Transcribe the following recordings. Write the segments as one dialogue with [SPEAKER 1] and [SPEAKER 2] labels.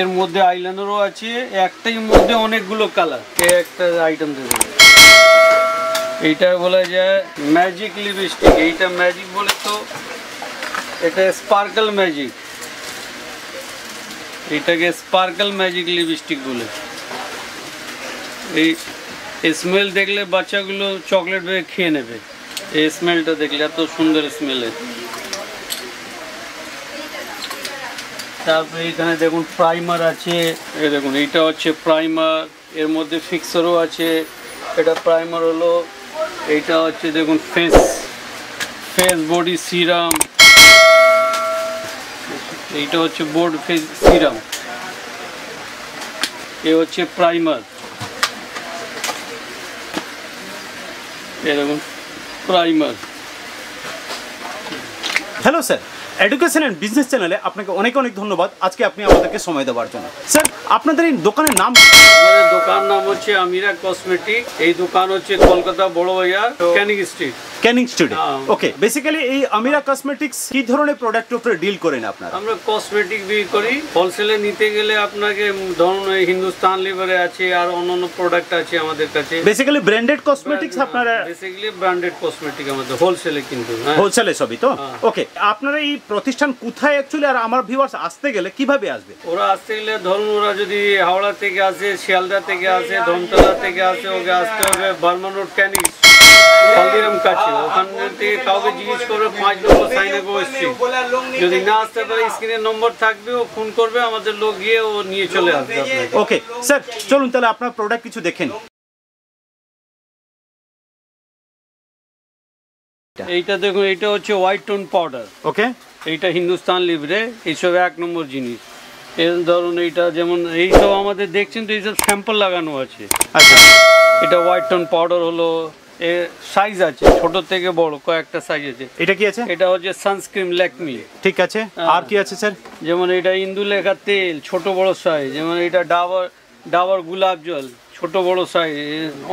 [SPEAKER 1] এর মধ্যে আইলাইনারও আছে, একটাই মধ্যে অনেকগুলো কালার একটা আইটেম দেবে? এইটা বলা যায় ম্যাজিক লিপস্টিক এইটা ম্যাজিক বলে তো এটা স্পার্কল ম্যাজিক এটাকে স্পার্কল ম্যাজিক লিপস্টিক বলে। এই স্মেল দেখলে বাচ্চাগুলো চকলেট বেগে খেয়ে নেবে। এই স্মেলটা দেখলে, এত সুন্দর স্মেলের তারপরে এখানে দেখুন প্রাইমার আছে। দেখুন, এইটা হচ্ছে প্রাইমার এর মধ্যে ফিক্সারও আছে। এটা প্রাইমার হলো, এইটা হচ্ছে দেখুন ফেস ফেস বডি সিরাম এইটা হচ্ছে বোর্ড ফেস সিরাম এ হচ্ছে প্রাইমার এরকম primer
[SPEAKER 2] hello sir education and business চ্যানেলে আপনাকে অনেক অনেক ধন্যবাদ। আজকে আপনি আমাদেরকে সময় দেওয়ার জন্য। স্যার আপনাদের এই দোকানের নাম
[SPEAKER 1] আমাদের দোকান নাম হচ্ছে আমিরা কসমেটিক এই দোকান হচ্ছে কলকাতা বড় বাজার ক্যানিং স্ট্রিট
[SPEAKER 2] ক্যানিং
[SPEAKER 1] হ্যাঁ।
[SPEAKER 2] ওকে বেসিক্যালি এই আমিরা কসমেটিক্স কি ধরনের প্রোডাক্টের উপরে ডিল করেন আপনারা?
[SPEAKER 1] আমরা কসমেটিক বিক্রি করি। হোলসেলে নিতে গেলে আপনাকে ধরুন হিন্দুস্তান লিভারে আছে আর অন্যান্য প্রোডাক্ট আছে আমাদের কাছে।
[SPEAKER 2] বেসিক্যালি ব্র্যান্ডেড কসমেটিক্স আপনারা
[SPEAKER 1] বেসিক্যালি ব্র্যান্ডেড কসমেটিক আমাদের হোলসেলে কিন্তু হ্যাঁ।
[SPEAKER 2] হোলসেলে সবই তো?
[SPEAKER 1] হ্যাঁ।
[SPEAKER 2] ওকে আপনারা এই প্রতিষ্ঠান কোথায় অ্যাকচুয়ালি আর আমার ভিউয়ার্স আসতে গেলে কীভাবে আসবে?
[SPEAKER 1] ওরা আসতে গেলে ধরুন ওরা যদি হাওড়া থেকে আসে শিয়ালদা থেকে আসে ধনতলা থেকে আসে ওকে আসতে হবে বার্মান রোড ক্যানিং হলদিরাম কাছে। ওখান থেকে কাউকে জিজ্ঞেস করবে পাঁচ নম্বর সাইনে বসছি। যদি না আসতে পারে স্ক্রিনের নম্বর থাকবে ও ফোন করবে আমাদের লোক গিয়ে ও নিয়ে চলে আসবে
[SPEAKER 2] ওকে স্যার চলুন তাহলে আপনার প্রোডাক্ট কিছু দেখেন।
[SPEAKER 1] এইটা দেখুন এইটা হচ্ছে হোয়াইট টোন পাউডার
[SPEAKER 2] ওকে
[SPEAKER 1] এইটা হিন্দুস্তান লিভরে এইসব এক নম্বর জিনিস। এর ধরুন এইটা যেমন এইসব আমাদের দেখছেন তো এইসব স্যাম্পল লাগানো আছে।
[SPEAKER 2] আচ্ছা।
[SPEAKER 1] এটা হোয়াইট টোন পাউডার হলো এর সাইজ আছে ছোট থেকে বড় কয়েকটা সাইজ আছে।
[SPEAKER 2] এটা কি আছে?
[SPEAKER 1] এটা হচ্ছে সানস্ক্রিন ল্যাকমি।
[SPEAKER 2] ঠিক আছে। আর কি আছে স্যার?
[SPEAKER 1] যেমন এটা ইন্দু লেখা তেল ছোট বড় সাইজ। যেমন এটা ডাবার ডাবার গোলাপ জল ছোট বড় সাইজ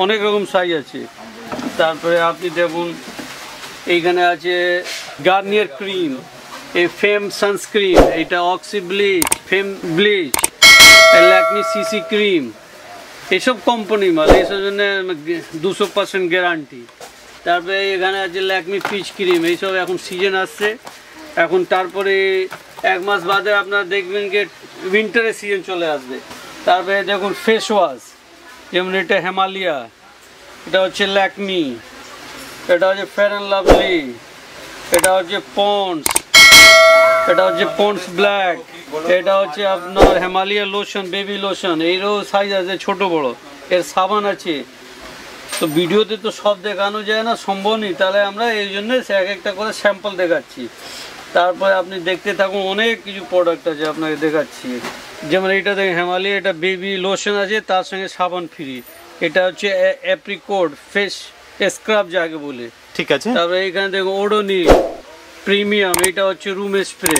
[SPEAKER 1] অনেক রকম সাইজ আছে। তারপরে আপনি দেখুন এইখানে আছে গার্নিয়ার ক্রিম। এই ফেম সানস্ক্রিন এটা oxy bleach Fem bleach Lakme CC cream এসব কোম্পানি মাল এইসব জন্য দুশো পার্সেন্ট গ্যারান্টি তারপরে এখানে আছে ল্যাকমি পিচ ক্রিম এইসব এখন সিজন আসছে। এখন তারপরে এক মাস বাদে আপনারা দেখবেন যে উইন্টারের সিজন চলে আসবে। তারপরে দেখুন ফেস ওয়াশ যেমন এটা হেমালিয়া এটা হচ্ছে ল্যাকমি এটা হচ্ছে ফেয়ার অ্যান্ড লাভলি এটা হচ্ছে পন্ডস এটা হচ্ছে পন্ডস ব্ল্যাক। এটা হচ্ছে আপনার হেমালিয়া লোশন বেবি লোশন এইরও সাইজ আছে ছোট বড়। এর সাবান আছে। তো ভিডিওতে তো সব দেখানো যায় না সম্ভব নেই। তাহলে আমরা এই জন্য এক একটা করে স্যাম্পল দেখাচ্ছি। তারপরে আপনি দেখতে থাকুন অনেক কিছু প্রোডাক্ট আছে আপনাকে দেখাচ্ছি। যেমন এটা দেখেন হেমালিয়া এটা বেবি লোশন আছে তার সঙ্গে সাবান ফ্রি এটা হচ্ছে অ্যাপ্রিকোড ফেস স্ক্রাব যাকে বলে।
[SPEAKER 2] ঠিক আছে।
[SPEAKER 1] তারপরে এখানে দেখুন ওডোনি প্রিমিয়াম এটা হচ্ছে রুম স্প্রে।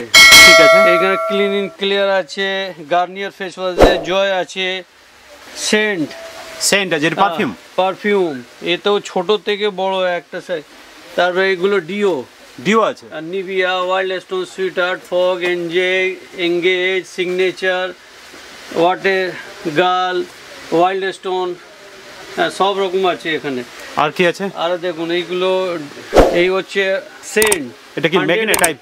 [SPEAKER 2] ঠিক আছে।
[SPEAKER 1] এখানে ক্লিনিং ক্লিয়ার আছে গার্নিয়ার ফেস ওয়াশ আছে জয় আছে সেন্ট
[SPEAKER 2] সেন্ট আছে পারফিউম
[SPEAKER 1] পারফিউম এ তো ছোট থেকে বড় একটা সাইজ তারপরে এগুলো ডিও
[SPEAKER 2] ডিও আছে?
[SPEAKER 1] আর Nivea wild stone sweet heart fog NJ engage signature ওয়াটে গার্ল ওয়াইল্ড স্টোন হ্যাঁ সব রকম আছে এখানে।
[SPEAKER 2] আর কি আছে?
[SPEAKER 1] আর দেখুন এইগুলো এই হচ্ছে সেন্ট
[SPEAKER 2] এটা কি ম্যাগনেট টাইপ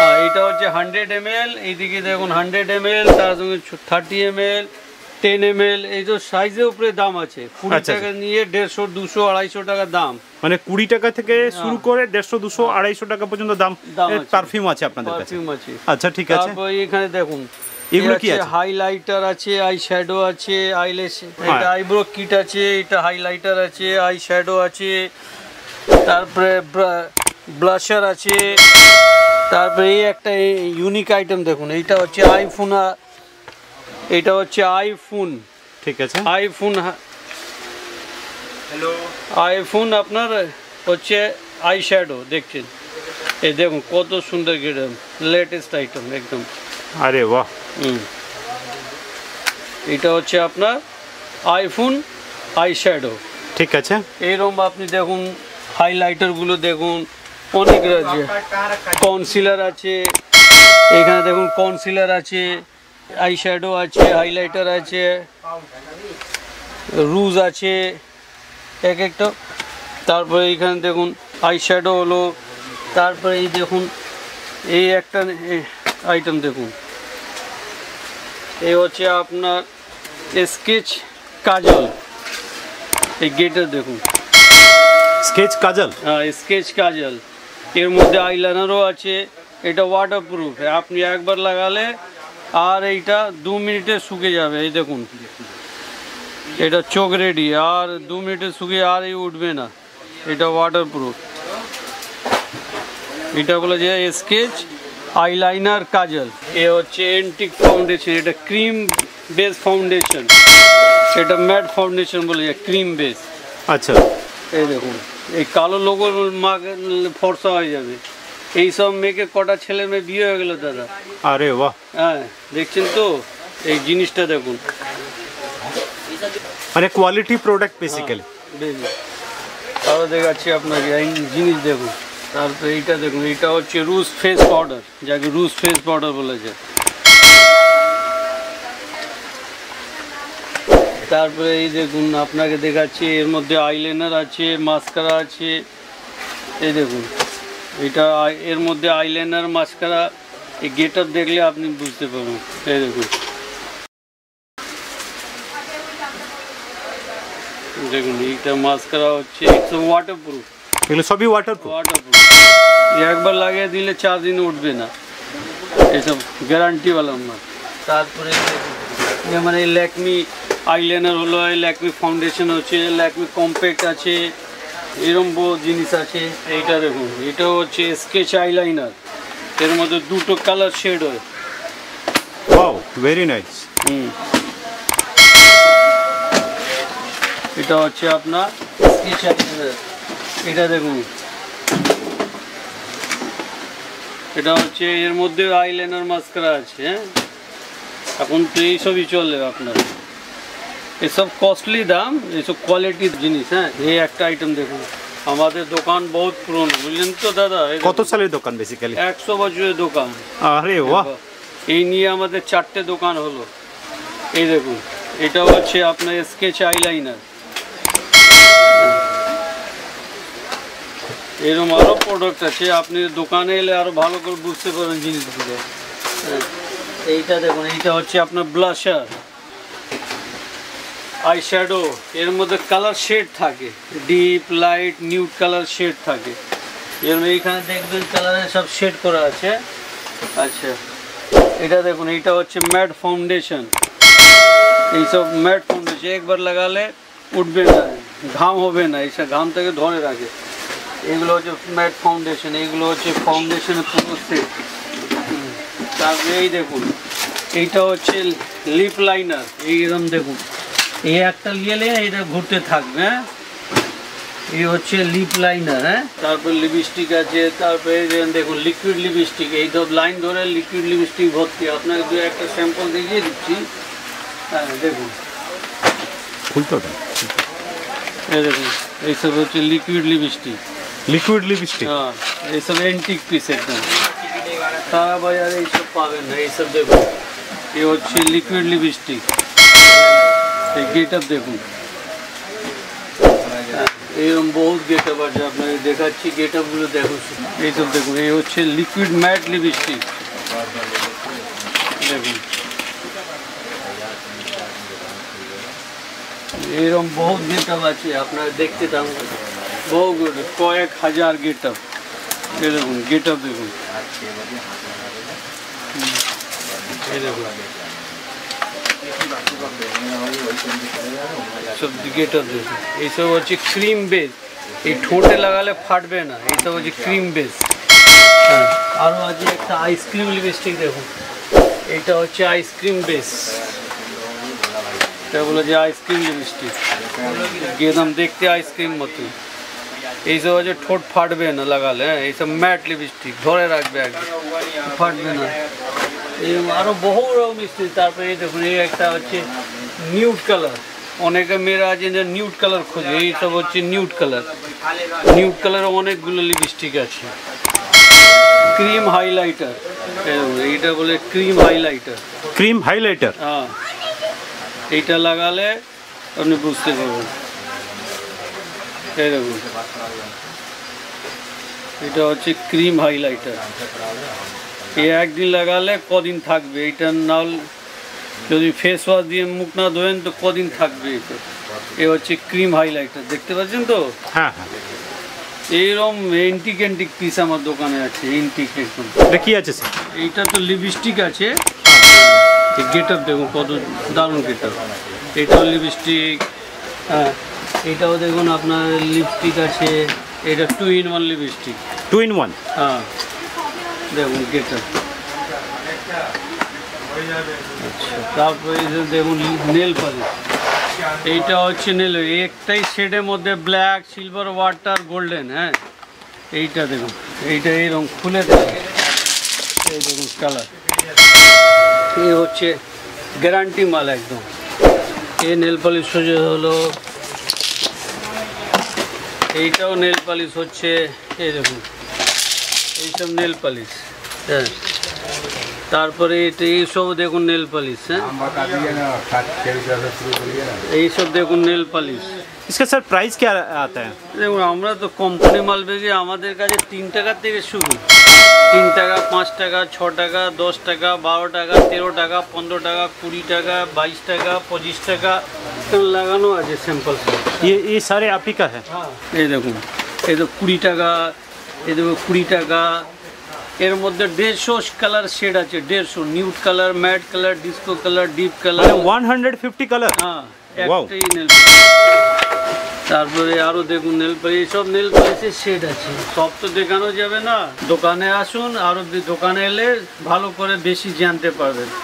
[SPEAKER 1] হ্যাঁ এটা হচ্ছে হান্ড্রেড এম এল এইদিকে দেখুন হান্ড্রেড এম এল তার সঙ্গে thirty M L ten M L এই তো সাইজের উপরে দাম আছে। কুড়ি
[SPEAKER 2] আচ্ছা,
[SPEAKER 1] টাকা নিয়ে দেড়শো দুশো আড়াইশো টাকা দাম।
[SPEAKER 2] মানে কুড়ি টাকা থেকে শুরু করে দেড়শো দুশো আড়াইশো টাকা পর্যন্ত দাম। পারফিউম আছে। আপনাদের কাছে।
[SPEAKER 1] পারফিউম আছে।
[SPEAKER 2] আচ্ছা ঠিক আছে।
[SPEAKER 1] তারপর এখানে দেখুন
[SPEAKER 2] এগুলো কি আছে?
[SPEAKER 1] হাইলাইটার আছে আই শ্যাডো আছে আইলেস
[SPEAKER 2] হ্যাঁ।
[SPEAKER 1] এটা আইব্রো কিট আছে এটা হাইলাইটার আছে আই শ্যাডো আছে তারপরে ব্লাশার আছে তারপরে এই একটা ইউনিক আইটেম দেখুন এইটা হচ্ছে আইফোন এটা হচ্ছে আইফোন
[SPEAKER 2] ঠিক আছে।
[SPEAKER 1] আইফোন হ্যালো আইফোন আপনার হচ্ছে আই শ্যাডো দেখছেন? এই দেখুন কত সুন্দর গেটম লেটেস্ট আইটেম একদম।
[SPEAKER 2] আরে বাহ।
[SPEAKER 1] হুম। এটা হচ্ছে আপনার আইফোন আই শ্যাডো
[SPEAKER 2] ঠিক আছে।
[SPEAKER 1] এইরকম আপনি দেখুন হাইলাইটারগুলো দেখুন অনেক আছে কনসিলার আছে এখানে দেখুন কনসিলার আছে আই শ্যাডো আছে হাইলাইটার আছে রুজ আছে এক একটা। তারপরে এইখানে দেখুন আই শ্যাডো হলো তারপরে এই দেখুন এই একটা আইটেম দেখুন। এই হচ্ছে আপনার স্কেচ কাজল এই গেটের দেখুন।
[SPEAKER 2] স্কেচ কাজল?
[SPEAKER 1] হ্যাঁ স্কেচ কাজল। এর মধ্যে আইলাইনারও আছে এটা ওয়াটার প্রুফ আপনি একবার লাগালে আর এইটা দু মিনিটে শুকে যাবে এই দেখুন। এটা চোখ রেডি আর দু মিনিটে শুকিয়ে আর এই উঠবে না। এটা ওয়াটার প্রুফ এটা বলে যে স্কেচ আইলাইনার কাজল। এ হচ্ছে এন্টিক ফাউন্ডেশন এটা ক্রিম বেস ফাউন্ডেশন এটা ম্যাট ফাউন্ডেশন বলে যায় ক্রিম বেস
[SPEAKER 2] আচ্ছা।
[SPEAKER 1] এই দেখুন। এই কালো লোগো মা ফর্সা হয়ে যাবে। এই সব মেয়েকে কটা ছেলে মেয়ে বিয়ে হয়ে গেল দাদা?
[SPEAKER 2] আরে বাহ।
[SPEAKER 1] হ্যাঁ দেখছেন তো? এই জিনিসটা দেখুন।
[SPEAKER 2] মানে কোয়ালিটি প্রোডাক্ট বেসিক্যালি
[SPEAKER 1] দেখুন আরও দেখাচ্ছি আপনাকে এই জিনিস দেখুন। তারপরে এইটা দেখুন এইটা হচ্ছে রুস ফেস পাউডার যাকে রুস ফেস পাউডার বলেছে। তারপরে এই দেখুন আপনাকে দেখাচ্ছি এর মধ্যে আইলাইনার আছে মাস্কারা আছে। এই দেখুন এটা আই- এর মধ্যে আইলাইনার মাস্কারা এই গেট আপ দেখলে আপনি বুঝতে পারবেন। এই দেখুন। দেখুন এইটা মাস্কারা হচ্ছে ওয়াটার প্রুফ
[SPEAKER 2] এগুলো সবই ওয়াটার
[SPEAKER 1] ওয়াটার প্রুফ একবার লাগিয়ে দিলে চার দিন উঠবে না। এসব গ্যারান্টিওয়ালা মাল তারপরে যেমন এই ল্যাকমি আইলাইনার হলো ল্যাকমি ফাউন্ডেশন হচ্ছে ল্যাকমি কম্প্যাক্ট আছে এরম জিনিস আছে এইটা দেখুন। এটা হচ্ছে স্কেচ আইলাইনার এর মধ্যে দুটো কালার শেড হয়।
[SPEAKER 2] Wow very nice
[SPEAKER 1] hmm. এটা হচ্ছে আপনার স্কেচ আইলাইনার এটা দেখুন। এটা হচ্ছে এর মধ্যে আইলাইনার মাস্কারা আছে হ্যাঁ? এখন তো এইসবই চলে আপনার। এসব কস্টলি দাম এসব কোয়ালিটির জিনিস হ্যাঁ? এই একটা আইটেম দেখুন। আমাদের দোকান বহুত পুরনো বুঝলেন তো দাদা?
[SPEAKER 2] কত সালের দোকান বেসিক্যালি
[SPEAKER 1] একশো বছরের দোকান।
[SPEAKER 2] আরে বাহ!
[SPEAKER 1] এই নিয়ে আমাদের চারটে দোকান হলো। এই দেখুন এটা হচ্ছে আপনার স্কেচ আইলাইনার এরকম আরও প্রোডাক্ট আছে আপনি দোকানে এলে আরও ভালো করে বুঝতে পারেন জিনিসগুলো। হ্যাঁ। এইটা দেখুন এইটা হচ্ছে আপনার ব্লাশার আই শ্যাডো এর মধ্যে কালার শেড থাকে। Deep light nude colour shade থাকে। এর এইখানে দেখবেন কালারের সব শেড করা আছে। আচ্ছা এটা দেখুন এইটা হচ্ছে ম্যাট ফাউন্ডেশন এইসব ম্যাট ফাউন্ডেশন একবার লাগালে উঠবে না, ঘাম হবে না এইসব ঘাম থেকে ধরে রাখে। এগুলো হচ্ছে ম্যাট ফাউন্ডেশন এগুলো হচ্ছে ফাউন্ডেশনের পুরো সেট তারপরে এই দেখুন, এইটা হচ্ছে লিপ লাইনার এইরকম দেখুন। এই একটা নিয়ে এটা ঘুরতে থাকবে হ্যাঁ? এই হচ্ছে লিপ লাইনার হ্যাঁ? তারপর লিপস্টিক আছে তারপরে এই যে দেখুন লিকুইড লিপস্টিক এই সব লাইন ধরে লিকুইড লিপস্টিক ভর্তি। আপনাকে দু একটা স্যাম্পল দেখিয়ে দিচ্ছি। হ্যাঁ দেখুন।
[SPEAKER 2] খুলতে ওটা
[SPEAKER 1] এই দেখুন এইসব হচ্ছে লিকুইড লিপস্টিক
[SPEAKER 2] লিকুইড লিপস্টিক
[SPEAKER 1] হ্যাঁ এইসব অ্যান্টিক পিস একদম। সারা বাজারে এইসব পাবেন না এইসব দেখুন। এ হচ্ছে লিকুইড লিপস্টিক এই গেট আপ দেখুন। এরকম বহুত গেট আপ আছে আপনাকে দেখাচ্ছি গেট আপগুলো দেখুন। এইসব দেখুন, এই হচ্ছে লিকুইড ম্যাট লিপস্টিক দেখুন। এরকম বহুত গেট আপ আছে, আপনারা দেখতে থাকুন। বহু কয়েক হাজার গেট দেখুন গেট আপ দেখুন। এই দেখুন। সব গেট আপ দেখুন এইসব হচ্ছে ক্রিম বেস এই ঠোঁটে লাগালে ফাটবে না এইসব হচ্ছে ক্রিম বেস হ্যাঁ আরও আছে একটা আইসক্রিম লিপস্টিক দেখুন এটা হচ্ছে আইসক্রিম বেস এটা বলে যে আইসক্রিম লিপস্টিক একদম দেখতে আইসক্রিম মতো এইসব হচ্ছে ঠোঁট ফাটবে না লাগালে হ্যাঁ এইসব ম্যাট লিপস্টিক ধরে রাখবে একদম ফাটবে না এই আরও বহু রকম মিষ্টি তারপরে এই দেখুন এই একটা হচ্ছে নিউড কালার অনেকে মেয়েরা আছে যে নিউড কালার খোঁজে এই সব হচ্ছে নিউড কালার নিউড কালার অনেকগুলো লিপস্টিক আছে। ক্রিম হাইলাইটার এইটা বলে ক্রিম হাইলাইটার
[SPEAKER 2] ক্রিম হাইলাইটার
[SPEAKER 1] হ্যাঁ। এইটা লাগালে আপনি বুঝতে পারবেন। এই দেখুন। এটা হচ্ছে ক্রিম হাইলাইটার এই একদিন লাগালে কদিন থাকবে? এইটা না যদি ফেস ওয়াশ দিয়ে মুখ না ধোয়েন তো কদিন থাকবে এটা? এ হচ্ছে ক্রিম হাইলাইটার দেখতে পাচ্ছেন তো?
[SPEAKER 2] হ্যাঁ হ্যাঁ।
[SPEAKER 1] এইরকম এন্টিক এন্টিক পিস আমার দোকানে আছে এন্টিক একদম।
[SPEAKER 2] এটা কি আছে স্যার
[SPEAKER 1] এইটা তো লিপস্টিক আছে। গেট আপ দেখুন কত দারুণ গেট আপ এটাও লিপস্টিক হ্যাঁ। এটাও দেখুন আপনার লিপস্টিক আছে। এটা two in one lipstick
[SPEAKER 2] two in one
[SPEAKER 1] হ্যাঁ। দেখুন গেট আপ তারপরে দেখুন, নেল পালিশ। এইটা হচ্ছে নেল একটাই শেডের মধ্যে ব্ল্যাক, সিলভার ওয়াটার গোল্ডেন হ্যাঁ? এইটা দেখুন, এইটা এইরকম খুলে এই দেখুন কালার। এই হচ্ছে গ্যারান্টি মাল একদম। এই নেল পালিশ হচ্ছে হলো, এইটাও নেল পালিশ হচ্ছে, এই দেখুন। এইসব নেল পালিশ হ্যাঁ তারপরে এটা এইসব দেখুন নেল পালিশ হ্যাঁ এইসব দেখুন নেল পালিশ
[SPEAKER 2] इसका सर प्राइस क्या आता है
[SPEAKER 1] দেখুন আমরা তো কোম্পানি মাল বেশি আমাদের কাছে তিন টাকা থেকে শুরু তিন টাকা পাঁচ টাকা ছ টাকা দশ টাকা বারো টাকা তেরো টাকা পনেরো টাকা কুড়ি টাকা বাইশ টাকা পঁচিশ টাকা এরকম লাগানো আছে স্যাম্পল
[SPEAKER 2] ये ये सारे आप ही का है
[SPEAKER 1] এই দেখুন এই তো কুড়ি টাকা এই দেখো কুড়ি টাকা। এর মধ্যে দেড়শো কালার শেড আছে দেড়শো। Nude colour matte colour disco colour deep colour
[SPEAKER 2] মানে 150 কালার
[SPEAKER 1] হ্যাঁ
[SPEAKER 2] Wow.
[SPEAKER 1] একটাই নেল তারপরে আরও দেখুন নেল পালিশ এইসব নেল পালিশের শেড আছে। সব তো দেখানো যাবে না। দোকানে আসুন আরও দোকানে এলে ভালো করে বেশি জানতে পারবেন।